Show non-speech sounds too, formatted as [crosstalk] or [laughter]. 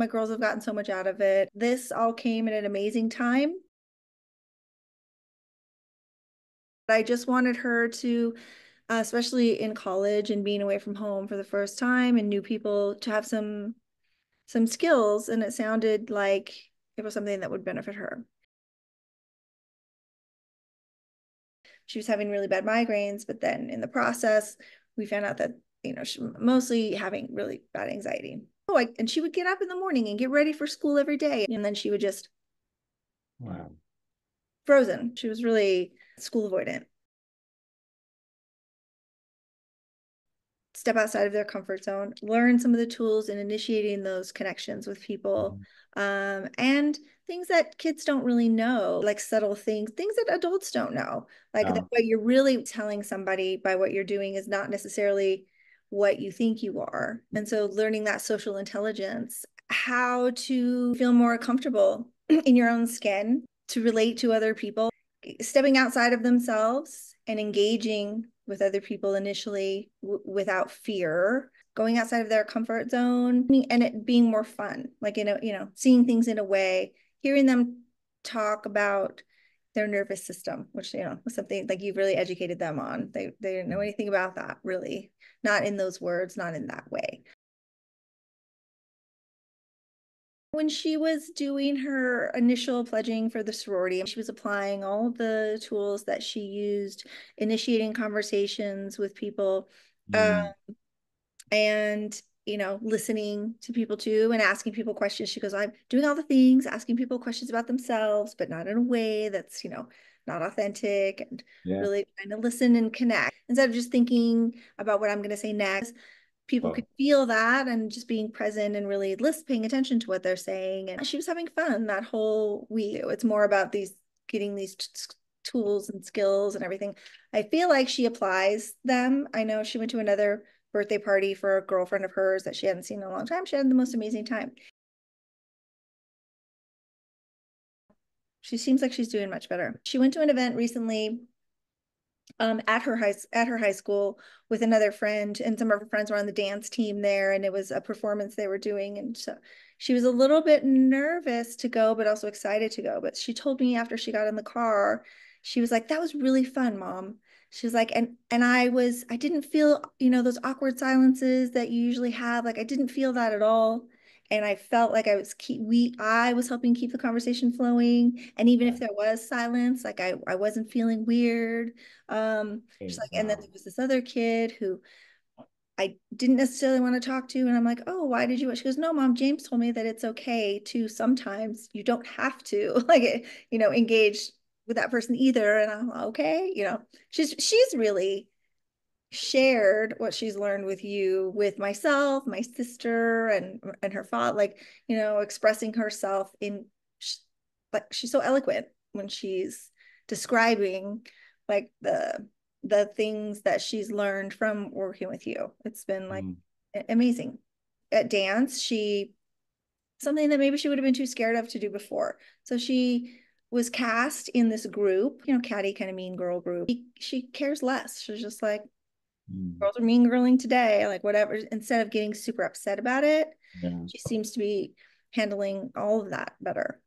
My girls have gotten so much out of it. This all came at an amazing time. I just wanted her to, uh, especially in college and being away from home for the first time and new people, to have some some skills. And it sounded like it was something that would benefit her. She was having really bad migraines, but then in the process, we found out that you know she mostly having really bad anxiety. Oh, I, and she would get up in the morning and get ready for school every day, and then she would just wow frozen. She was really school avoidant. Step outside of their comfort zone, learn some of the tools in initiating those connections with people, mm-hmm. um, and things that kids don't really know, like subtle things, things that adults don't know. Like oh. what you're really telling somebody by what you're doing is not necessarily what you think you are. And so learning that social intelligence, how to feel more comfortable [clears throat] in your own skin, to relate to other people, stepping outside of themselves and engaging with other people initially w- without fear going outside of their comfort zone and it being more fun like you know you know seeing things in a way hearing them talk about their nervous system which you know was something like you've really educated them on. They they didn't know anything about that really. Not in those words not in that way. When she was doing her initial pledging for the sorority, she was applying all of the tools that she used, initiating conversations with people, mm. um, and you know, listening to people too and asking people questions. She goes, I'm doing all the things, asking people questions about themselves, but not in a way that's, you know, not authentic and yeah. really trying to listen and connect. Instead of just thinking about what I'm going to say next people could feel that and just being present and really list paying attention to what they're saying. And she was having fun that whole week. It's more about these getting these t- tools and skills and everything. I feel like she applies them. I know she went to another birthday party for a girlfriend of hers that she hadn't seen in a long time. She had the most amazing time. She seems like she's doing much better. She went to an event recently um, at her high at her high school with another friend, and some of her friends were on the dance team there, and it was a performance they were doing, and so she was a little bit nervous to go, but also excited to go. But she told me after she got in the car, she was like, "That was really fun, mom." She was like, and and I was I didn't feel you know those awkward silences that you usually have. Like I didn't feel that at all and I felt like I was keep we I was helping keep the conversation flowing. And even if there was silence, like I, I wasn't feeling weird. Um just like and then there was this other kid who I didn't necessarily want to talk to. And I'm like, oh, why did you? She goes, no, mom, James told me that it's okay to sometimes you don't have to [laughs] like, you know, engage with that person either. And I'm okay, you know, she's, she's really shared what she's learned with you with myself my sister and and her father like you know expressing herself in like she's so eloquent when she's describing like the the things that she's learned from working with you it's been like mm. amazing at dance she something that maybe she would have been too scared of to do before so she was cast in this group you know catty kind of mean girl group she, she cares less she's just like mm. girls are mean girling today, like whatever. Instead of getting super upset about it, yeah. she seems to be handling all of that better.